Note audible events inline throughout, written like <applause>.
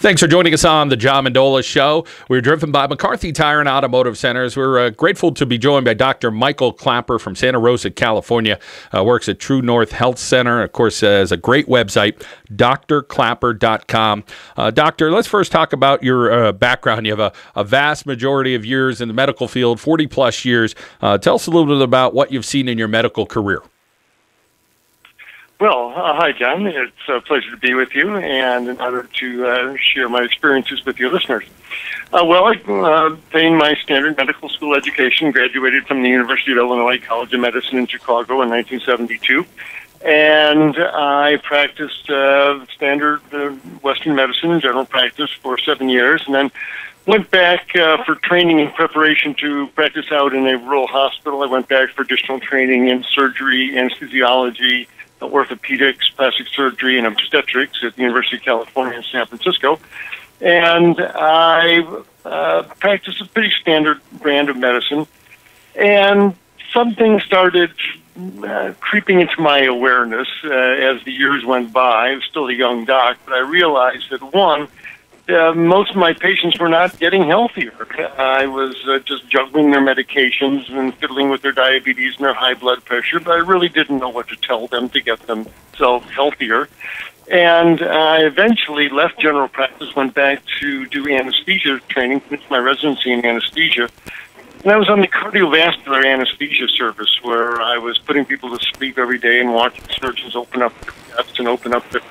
Thanks for joining us on the John Mendola Show. We're driven by McCarthy Tire and Automotive Centers. We're uh, grateful to be joined by Dr. Michael Klaper from Santa Rosa, California. Uh, works at True North Health Center. Of course, uh, has a great website, doctorklaper.com. Uh, doctor, let's first talk about your uh, background. You have a, a, vast majority of years in the medical field, 40 plus years. Uh, tell us a little bit about what you've seen in your medical career. Well, uh, hi, John. It's a pleasure to be with you and an honor to uh, share my experiences with your listeners. Uh, well, I uh, obtained my standard medical school education, graduated from the University of Illinois College of Medicine in Chicago in 1972, and I practiced uh, standard uh, Western medicine, in general practice, for seven years, and then went back uh, for training in preparation to practice out in a rural hospital. I went back for additional training in surgery, and anesthesiology, orthopedics, plastic surgery, and obstetrics at the University of California in San Francisco. And I uh, practiced a pretty standard brand of medicine. And something started uh, creeping into my awareness uh, as the years went by. I was still a young doc, but I realized that one, uh, most of my patients were not getting healthier. I was uh, just juggling their medications and fiddling with their diabetes and their high blood pressure, but I really didn't know what to tell them to get themselves healthier. And I eventually left general practice, went back to do anesthesia training, finished my residency in anesthesia. And I was on the cardiovascular anesthesia service where I was putting people to sleep every day and watching surgeons open up their and open up their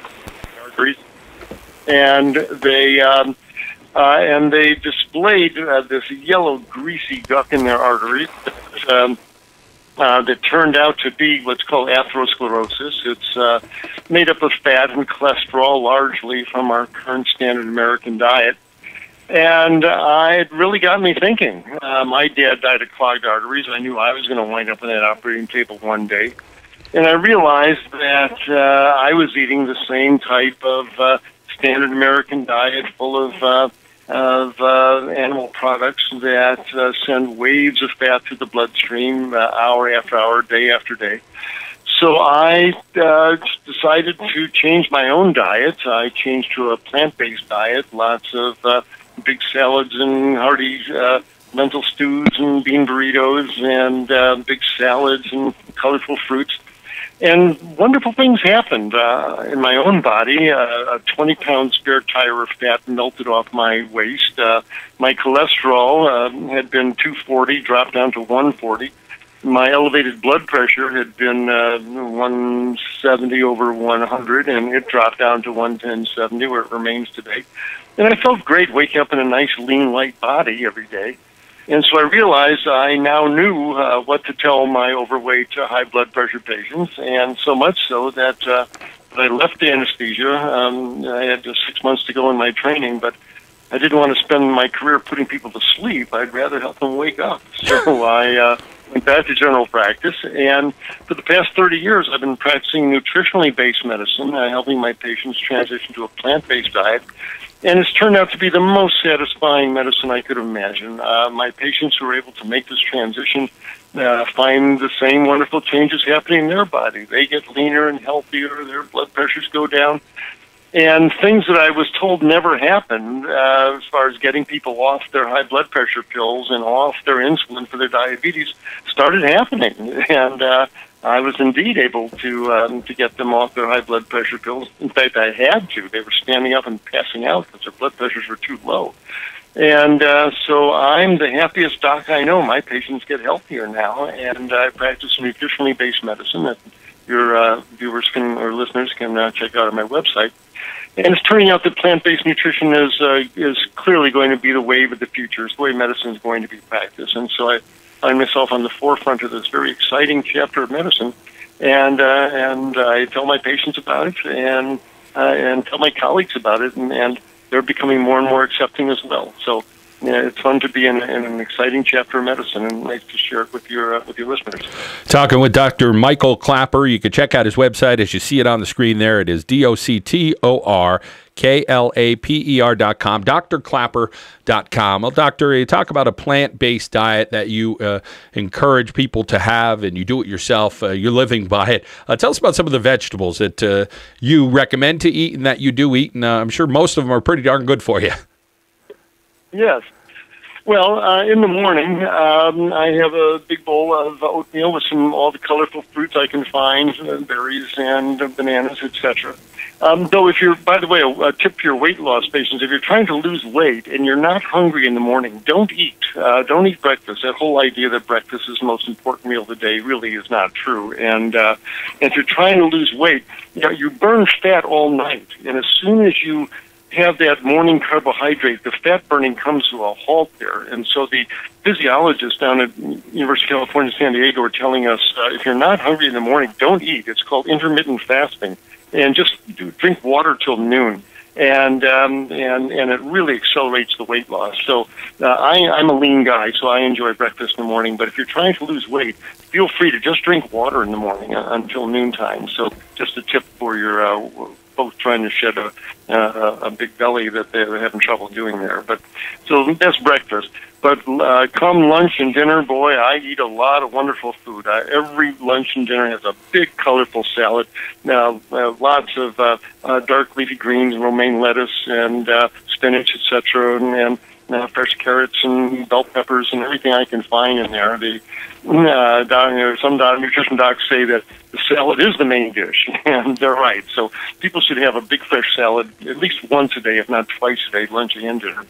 arteries and they um, uh, and they displayed uh, this yellow, greasy duct in their arteries that, um, uh, that turned out to be what's called atherosclerosis. It's uh, made up of fat and cholesterol, largely from our current standard American diet. And uh, it really got me thinking. Uh, my dad died of clogged arteries. I knew I was going to wind up on that operating table one day. And I realized that uh, I was eating the same type of uh, standard American diet full of uh, of uh, animal products that uh, send waves of fat through the bloodstream uh, hour after hour, day after day. So I uh, decided to change my own diet. I changed to a plant-based diet, lots of uh, big salads and hearty uh, lentil stews and bean burritos and uh, big salads and colorful fruits. And wonderful things happened uh, in my own body. Uh, a 20 pound spare tire of fat melted off my waist. Uh, my cholesterol uh, had been 240, dropped down to 140. My elevated blood pressure had been uh, 170 over 100, and it dropped down to 11070, where it remains today. And I felt great waking up in a nice, lean, light body every day. And so I realized I now knew uh, what to tell my overweight, uh, high blood pressure patients, and so much so that uh, I left anesthesia. Um, I had just six months to go in my training, but I didn't want to spend my career putting people to sleep. I'd rather help them wake up. <laughs> So I uh, went back to general practice, and for the past 30 years, I've been practicing nutritionally based medicine, uh, helping my patients transition to a plant based diet and it's turned out to be the most satisfying medicine I could imagine. Uh, my patients who are able to make this transition uh, find the same wonderful changes happening in their body. They get leaner and healthier, their blood pressures go down, and things that I was told never happened uh, as far as getting people off their high blood pressure pills and off their insulin for their diabetes started happening. <laughs> And uh, I was indeed able to um, to get them off their high blood pressure pills. In fact, I had to. They were standing up and passing out because their blood pressures were too low. And uh, so I'm the happiest doc I know. My patients get healthier now, and I practice nutritionally based medicine that your uh, viewers can or listeners can uh, check out on my website. And it's turning out that plant-based nutrition is uh, is clearly going to be the wave of the future. It's the way medicine is going to be practiced. And so I find myself on the forefront of this very exciting chapter of medicine, and uh, and I tell my patients about it, and uh, and tell my colleagues about it, and, and they're becoming more and more accepting as well. So yeah, it's fun to be in, in, an exciting chapter of medicine, and nice to share it with your uh, with your listeners. Talking with Dr. Michael Klaper, You can check out his website as you see it on the screen there. It is D O C T O R K L A P E R dot com, dot com. Well, doctor, you talk about a plant based diet that you uh, encourage people to have, and you do it yourself. Uh, you're living by it. Uh, tell us about some of the vegetables that uh, you recommend to eat and that you do eat, and uh, I'm sure most of them are pretty darn good for you. Yes. Well, uh, in the morning, um, I have a big bowl of oatmeal with some all the colorful fruits I can find, uh, berries and uh, bananas, etc. Um, though, if you're, by the way, a, a tip for your weight loss patients: if you're trying to lose weight and you're not hungry in the morning, don't eat. Uh, don't eat breakfast. That whole idea that breakfast is the most important meal of the day really is not true. And uh, if you're trying to lose weight, you know, you burn fat all night, and as soon as you have that morning carbohydrate, the fat burning comes to a halt there. And so the physiologists down at University of California, San Diego are telling us uh, if you're not hungry in the morning, don't eat. It's called intermittent fasting. And just do, drink water till noon. And um, and and it really accelerates the weight loss. So uh, I, I'm a lean guy, so I enjoy breakfast in the morning. But if you're trying to lose weight, feel free to just drink water in the morning uh, until noontime. So just a tip for your uh, both trying to shed a, uh, a big belly that they're having trouble doing there. But so that's breakfast. But uh, come lunch and dinner, boy, I eat a lot of wonderful food. Uh, every lunch and dinner has a big, colorful salad. Now, uh, lots of uh, uh, dark leafy greens, romaine lettuce, and uh, spinach, etc., and, and uh, fresh carrots and bell peppers and everything I can find in there. The uh, some nutrition docs say that the salad is the main dish, <laughs> and they're right. So people should have a big fresh salad at least once a day, if not twice a day, lunch and dinner.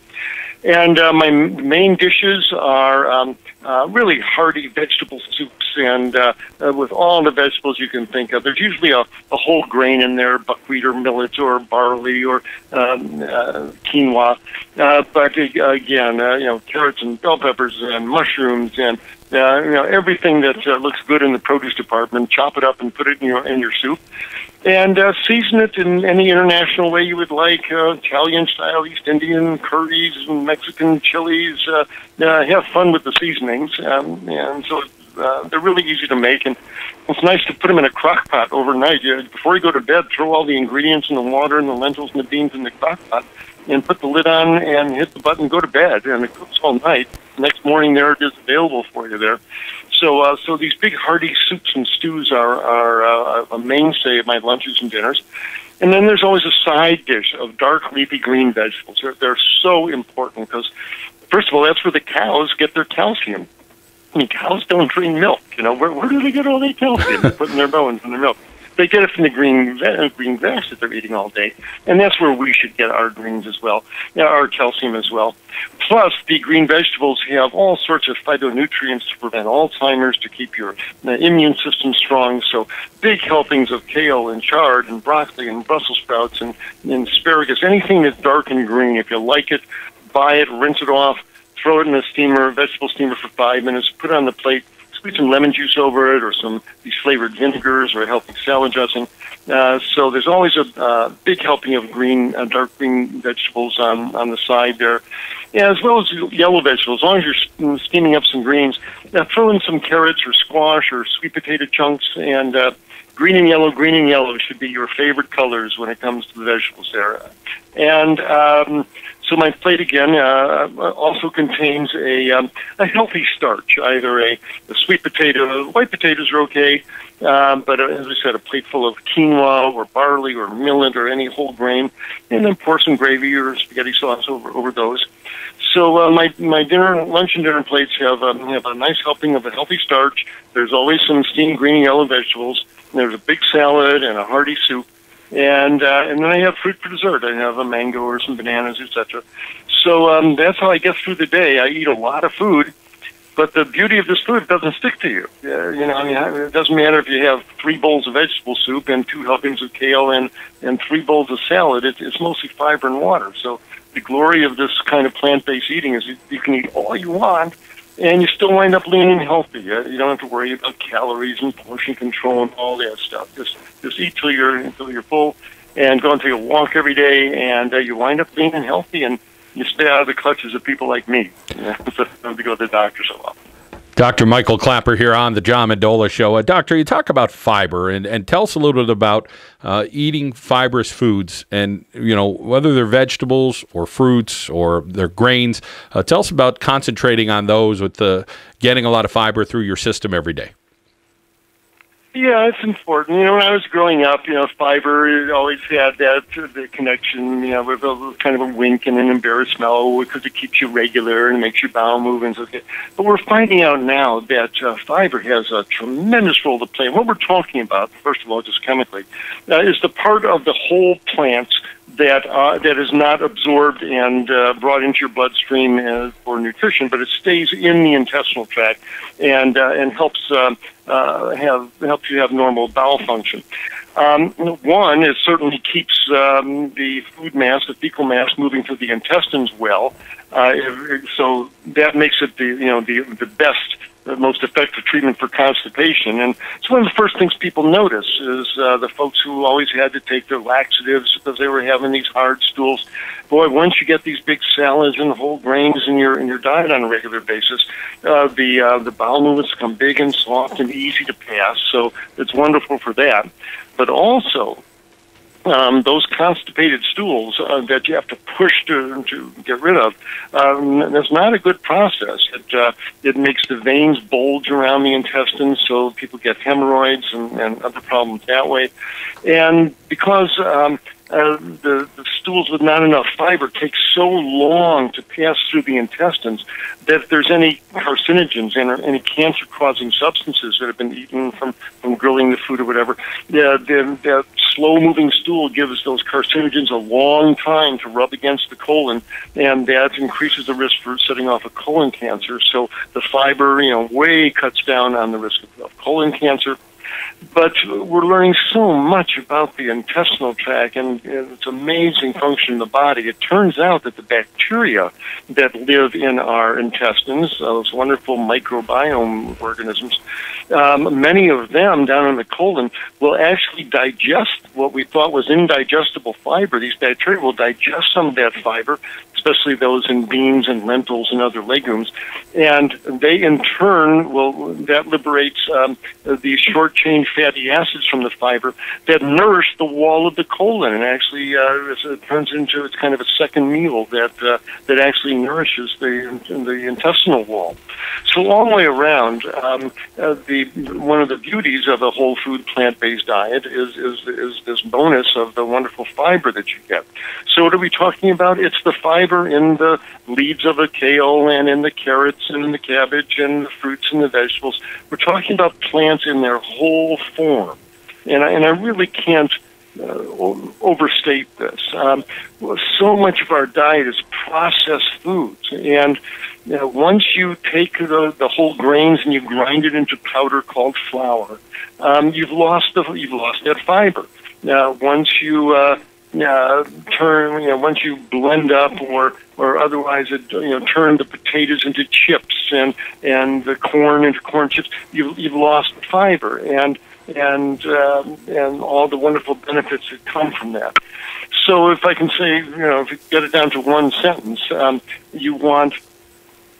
And uh, my main dishes are um, uh, really hearty vegetable soups, and uh, uh, with all the vegetables you can think of. There's usually a, a whole grain in there, buckwheat or millet or barley or um, uh, quinoa. Uh, but uh, again, uh, you know, carrots and bell peppers and mushrooms and uh, you know everything that uh, looks good in the produce department. Chop it up and put it in your in your soup and uh, season it in any international way you would like uh, Italian style, East Indian curries, and Mexican chilies. Uh, uh, have fun with the seasonings. Um, and so uh, they're really easy to make. And it's nice to put them in a crock pot overnight. You, before you go to bed, throw all the ingredients in the water and the lentils and the beans in the crock pot and put the lid on and hit the button go to bed. And it cooks all night. Next morning, there it is available for you there. So, uh, so these big hearty soups and stews are, are uh, a mainstay of my lunches and dinners. And then there's always a side dish of dark leafy green vegetables. They're, they're so important because, first of all, that's where the cows get their calcium. I mean, cows don't drink milk. You know, where, where do they get all their calcium? They put in their bones in their milk. They get it from the green green grass that they're eating all day, and that's where we should get our greens as well, our calcium as well. Plus, the green vegetables have all sorts of phytonutrients to prevent Alzheimer's, to keep your immune system strong. So, big helpings of kale and chard and broccoli and Brussels sprouts and, and asparagus, anything that's dark and green. If you like it, buy it, rinse it off, throw it in a steamer, vegetable steamer for five minutes, put it on the plate squeeze some lemon juice over it or some these flavored vinegars or a healthy salad dressing. Uh, so there's always a uh, big helping of green, uh, dark green vegetables on, on the side there. Yeah, as well as yellow vegetables. As long as you're steaming up some greens, uh, throw in some carrots or squash or sweet potato chunks and uh, green and yellow, green and yellow should be your favorite colors when it comes to the vegetables there. And um, so my plate again uh, also contains a um, a healthy starch, either a, a sweet potato, white potatoes are okay, um, but uh, as I said, a plate full of quinoa or barley or millet or any whole grain, and then pour some gravy or spaghetti sauce over over those. So uh, my my dinner, lunch and dinner plates have um, have a nice helping of a healthy starch. There's always some steamed green and yellow vegetables. There's a big salad and a hearty soup and uh, and then I have fruit for dessert. I have a mango or some bananas, etc. So um, that's how I get through the day. I eat a lot of food, but the beauty of this food doesn't stick to you. Uh, you know, I mean, it doesn't matter if you have three bowls of vegetable soup and two helpings of kale and and three bowls of salad. It, it's mostly fiber and water. So the glory of this kind of plant-based eating is you, you can eat all you want and you still wind up lean and healthy. You don't have to worry about calories and portion control and all that stuff. Just just eat till you're until you're full, and go and take a walk every day, and uh, you wind up lean and healthy. And you stay out of the clutches of people like me. <laughs> so don't have to go to the doctor so often. Dr. Michael Klaper here on the John Mendola Show. Uh, doctor, you talk about fiber and, and tell us a little bit about uh, eating fibrous foods and, you know, whether they're vegetables or fruits or they're grains. Uh, tell us about concentrating on those with the, getting a lot of fiber through your system every day. Yeah, it's important. You know, when I was growing up, you know, fiber always had that the connection, you know, with a kind of a wink and an embarrassed smell because it keeps you regular and makes your bowel movements okay. But we're finding out now that uh, fiber has a tremendous role to play. And what we're talking about, first of all, just chemically, uh, is the part of the whole plant that uh, that is not absorbed and uh, brought into your bloodstream uh, for nutrition, but it stays in the intestinal tract and uh, and helps um, uh, have helps you have normal bowel function. Um, one, it certainly keeps um, the food mass, the fecal mass, moving through the intestines well. Uh, so that makes it the you know the the best the most effective treatment for constipation. And it's one of the first things people notice is uh, the folks who always had to take their laxatives because they were having these hard stools. Boy, once you get these big salads and whole grains in your in your diet on a regular basis, uh, the uh, the bowel movements become big and soft and easy to pass. So it's wonderful for that. But also, um, those constipated stools uh, that you have to push to, to get rid of, um, that's not a good process. It, uh, it makes the veins bulge around the intestines, so people get hemorrhoids and, and other problems that way. And because um, uh, the, the stools with not enough fiber take so long to pass through the intestines that if there's any carcinogens and any cancer causing substances that have been eaten from, from grilling the food or whatever, the, the, the slow moving stool gives those carcinogens a long time to rub against the colon, and that increases the risk for setting off a colon cancer. So the fiber, you know, way cuts down on the risk of, of colon cancer but we're learning so much about the intestinal tract and, its amazing function in the body. It turns out that the bacteria that live in our intestines, those wonderful microbiome organisms, um, many of them down in the colon will actually digest what we thought was indigestible fiber. These bacteria will digest some of that fiber especially those in beans and lentils and other legumes. And they, in turn, will that liberates um, these short chain fatty acids from the fiber that nourish the wall of the colon, and actually uh, it turns into it's kind of a second meal that uh, that actually nourishes the the intestinal wall. So the way around, um, uh, the one of the beauties of a whole food plant based diet is, is is this bonus of the wonderful fiber that you get. So what are we talking about? It's the fiber in the leaves of a kale and in the carrots and in the cabbage and the fruits and the vegetables. We're talking about plants in their whole form, and I, and I really can't. Uh, overstate this. Um, so much of our diet is processed foods, and you know, once you take the, the whole grains and you grind it into powder called flour, um, you've lost the you've lost that fiber. Now, once you uh, uh, turn, you know, once you blend up or or otherwise, it, you know, turn the potatoes into chips and and the corn into corn chips, you've you've lost the fiber and and um, and all the wonderful benefits that come from that. So, if I can say, you know, if you get it down to one sentence, um, you want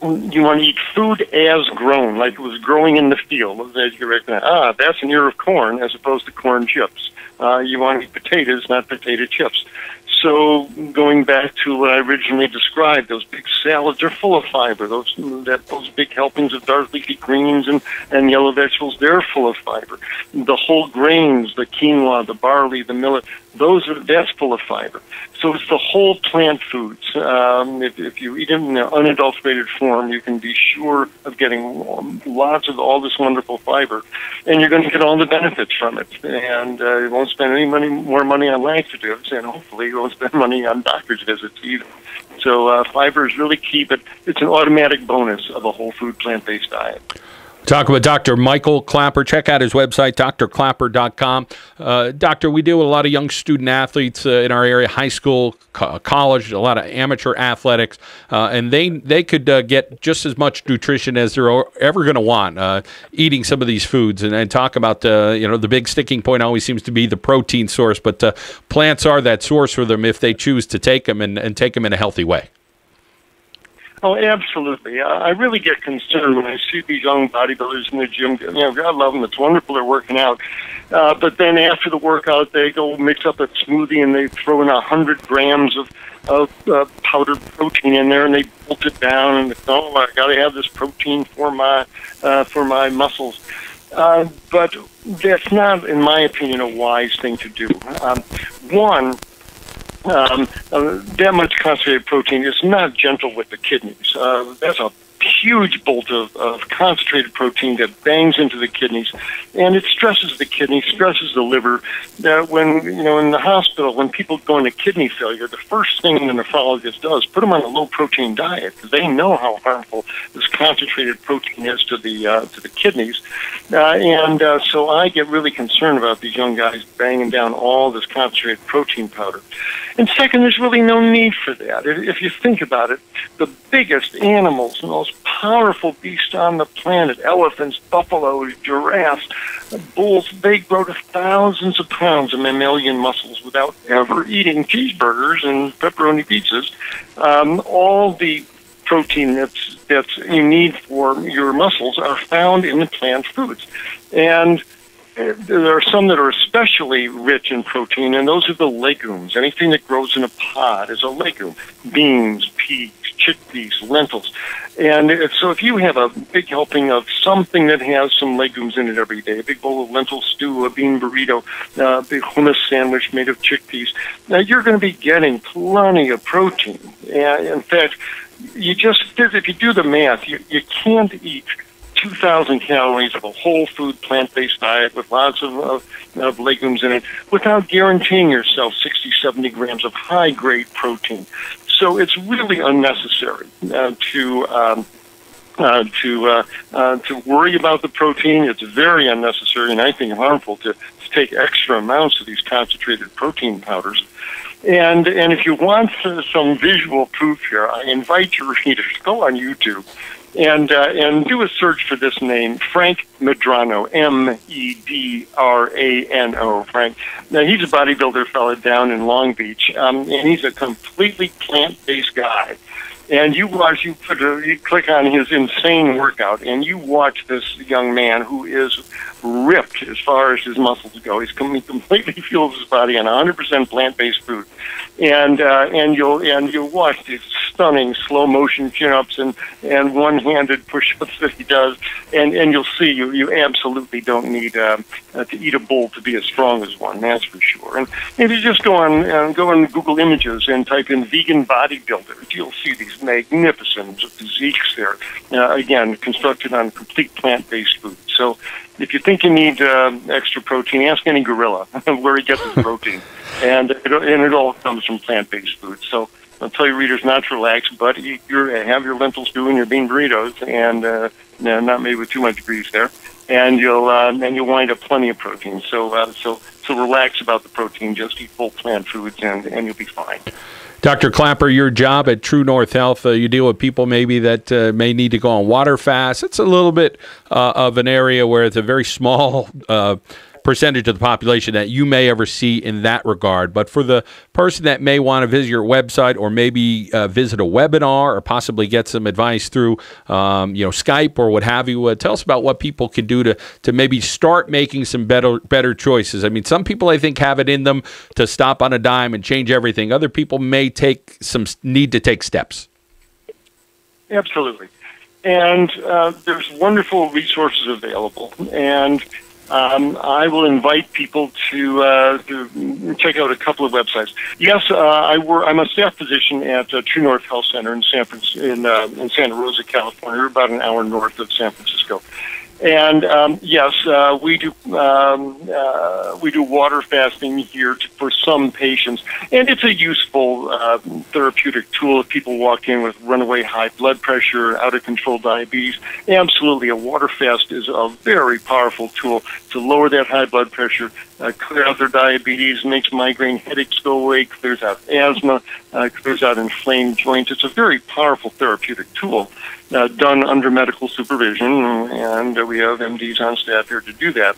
you want to eat food as grown, like it was growing in the field. As you recognize, ah, that's an ear of corn as opposed to corn chips. Uh, you want to eat potatoes, not potato chips. So going back to what I originally described, those big salads are full of fiber. Those that those big helpings of dark leafy greens and, and yellow vegetables, they're full of fiber. The whole grains, the quinoa, the barley, the millet, those are that's full of fiber. So it's the whole plant foods. Um, if, if you eat them in an unadulterated form, you can be sure of getting lots of all this wonderful fiber, and you're going to get all the benefits from it. And uh, you won't spend any money more money on laxatives, and hopefully you won't spend <laughs> money on doctor's visits either. So uh, fiber is really key, but it's an automatic bonus of a whole food plant-based diet. Talk with Dr. Michael Klaper. Check out his website, doctorklaper.com. Uh, doctor, we deal with a lot of young student athletes uh, in our area, high school, co- college, a lot of amateur athletics, uh, and they they could uh, get just as much nutrition as they're ever going to want uh, eating some of these foods. And, and talk about uh, you know the big sticking point always seems to be the protein source, but plants are that source for them if they choose to take them and, and take them in a healthy way. Oh, absolutely. I really get concerned when I see these young bodybuilders in the gym. You know, God love them. It's wonderful they're working out. Uh, but then after the workout, they go mix up a smoothie and they throw in a hundred grams of of uh, powdered protein in there, and they bolt it down. And oh, I got to have this protein for my uh, for my muscles. Uh, but that's not, in my opinion, a wise thing to do. Um, one, um, uh, that much concentrated protein is not gentle with the kidneys. Uh, that's a huge bolt of, of concentrated protein that bangs into the kidneys, and it stresses the kidney, stresses the liver. Uh, when you know in the hospital, when people go into kidney failure, the first thing the nephrologist does put them on a low protein diet they know how harmful this concentrated protein is to the uh, to the kidneys, uh, and uh, so I get really concerned about these young guys banging down all this concentrated protein powder. And second, there's really no need for that. If you think about it, the biggest animals, the most powerful beasts on the planet, elephants, buffaloes, giraffes, bulls, they grow to thousands of pounds of mammalian muscles without ever eating cheeseburgers and pepperoni pizzas. Um, all the protein that's that's you need for your muscles are found in the plant foods, and there are some that are especially rich in protein, and those are the legumes. Anything that grows in a pod is a legume. Beans, peas, chickpeas, lentils. And so if you have a big helping of something that has some legumes in it every day, a big bowl of lentil stew, a bean burrito, uh, a big hummus sandwich made of chickpeas, now you're going to be getting plenty of protein. In fact, you just, if you do the math, you, you can't eat 2,000 calories of a whole food plant based diet with lots of, of, of, legumes in it without guaranteeing yourself 60, 70 grams of high grade protein. So it's really unnecessary uh, to. Um, uh, to uh, uh, to worry about the protein, it's very unnecessary and I think harmful to, to take extra amounts of these concentrated protein powders. And and if you want some visual proof here, I invite your readers to go on YouTube and uh, and do a search for this name, Frank Medrano, M E D R A N O. Frank. Now he's a bodybuilder fellow down in Long Beach, um, and he's a completely plant-based guy. And you watch, you put, a, you click on his insane workout, and you watch this young man who is ripped as far as his muscles go. He's com- he completely <laughs> fuels his body on 100% plant-based food, and uh, and you'll and you'll watch these stunning slow motion chin-ups and and one-handed push-ups that he does, and and you'll see you you absolutely don't need uh, uh, to eat a bull to be as strong as one. That's for sure. And if you just go on uh, go on Google Images and type in vegan bodybuilder, you'll see these magnificent physiques there. Uh, again, constructed on complete plant-based food. So if you think you need uh, extra protein, ask any gorilla <laughs> where he gets his <laughs> protein, and it, and it all comes from plant-based food. So I'll tell your readers not to relax, but you have your lentil stew and your bean burritos, and uh, not made with too much grease there, and you'll uh, and you'll wind up plenty of protein. So uh, so so relax about the protein. Just eat full plant foods, and and you'll be fine. Dr. Klaper, your job at True North Health, uh, you deal with people maybe that uh, may need to go on water fast. It's a little bit uh, of an area where it's a very small <laughs> uh, percentage of the population that you may ever see in that regard. But for the person that may want to visit your website or maybe uh, visit a webinar or possibly get some advice through, um, you know, Skype or what have you, uh, tell us about what people can do to to maybe start making some better better choices. I mean, some people I think have it in them to stop on a dime and change everything. Other people may take some need to take steps. Absolutely. And uh, there's wonderful resources available. And um, I will invite people to, uh, to check out a couple of websites. Yes, uh, I work, I'm a staff physician at uh, True North Health Center in San in, uh, in Santa Rosa, California. We're about an hour north of San Francisco. And um, yes, uh, we do um, uh, we do water fasting here to, for some patients, and it's a useful uh, therapeutic tool. If people walk in with runaway high blood pressure, out of control diabetes, absolutely, a water fast is a very powerful tool to lower that high blood pressure, uh, clear out their diabetes, makes migraine headaches go away, clears out asthma, uh, clears out inflamed joints. It's a very powerful therapeutic tool uh, done under medical supervision, and we have MDs on staff here to do that.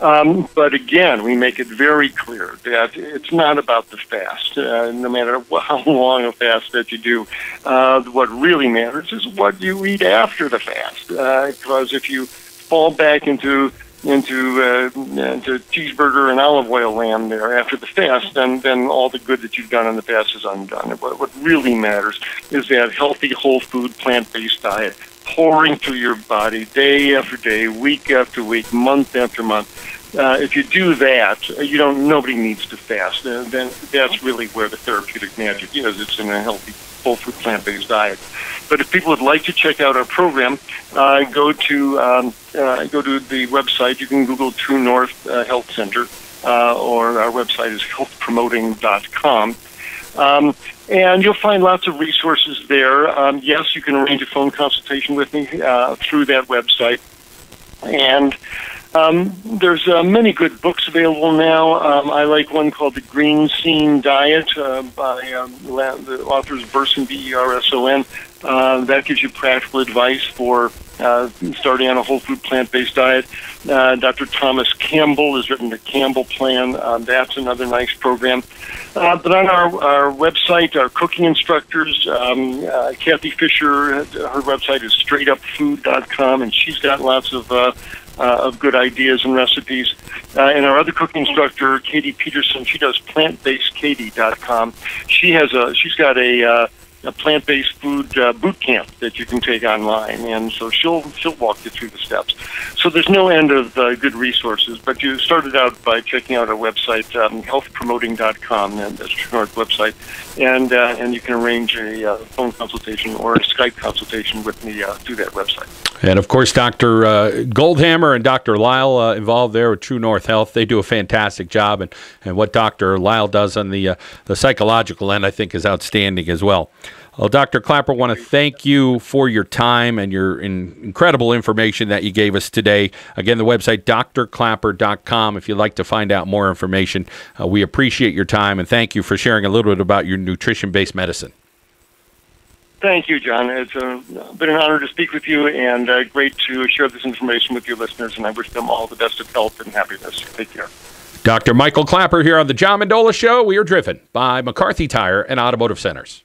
Um, but again, we make it very clear that it's not about the fast. Uh, no matter <laughs> how long a fast that you do, uh, what really matters is what you eat after the fast. Because uh, if you fall back into into uh, into cheeseburger and olive oil land there after the fast, then then all the good that you've done in the fast is undone. What, what really matters is that healthy, whole food, plant based diet pouring through your body day after day, week after week, month after month. Uh, if you do that, you don't. Nobody needs to fast. Uh, then that's really where the therapeutic magic is. It's in a healthy, whole food, plant-based diet. But if people would like to check out our program, uh, go to um, uh, go to the website. You can Google True North uh, Health Center, uh, or our website is healthpromoting.com. Um, and you'll find lots of resources there. Um, yes, you can arrange a phone consultation with me uh, through that website. And um, there's uh, many good books available now. Um, I like one called The Green Scene Diet uh, by um, the authors Berson, B-E-R-S-O-N. Uh, that gives you practical advice for uh, starting on a whole food plant-based diet. Uh, Dr. Thomas Campbell has written the Campbell Plan. Uh, that's another nice program. But on our, our website, our cooking instructors, um, Kathy Fisher, her website is straightupfood.com, and she's got lots of of good ideas and recipes. Uh, and our other cooking instructor, Katie Peterson, she does plantbasedkatie.com. She has a she's got a uh, a plant-based food uh, boot camp that you can take online, and so she'll she'll walk you through the steps. So there's no end of uh, good resources, but you started out by checking out our website, um, healthpromoting.com, and that's True North website, and uh, and you can arrange a uh, phone consultation or a Skype consultation with me uh, through that website. And of course, Dr. Uh, Goldhamer and Dr. Lisle uh, involved there with True North Health. They do a fantastic job, and, and what Dr. Lisle does on the uh, the psychological end, I think, is outstanding as well. Well, Dr. Klaper, want to thank you for your time and your in, incredible information that you gave us today. Again, the website, doctorklaper.com, if you'd like to find out more information. Uh, we appreciate your time and thank you for sharing a little bit about your nutrition based medicine. Thank you, John. It's uh, been an honor to speak with you and uh, great to share this information with your listeners, and I wish them all the best of health and happiness. Take care. Dr. Michael Klaper here on the John Mendola Show. We are driven by McCarthy Tire and Automotive Centers.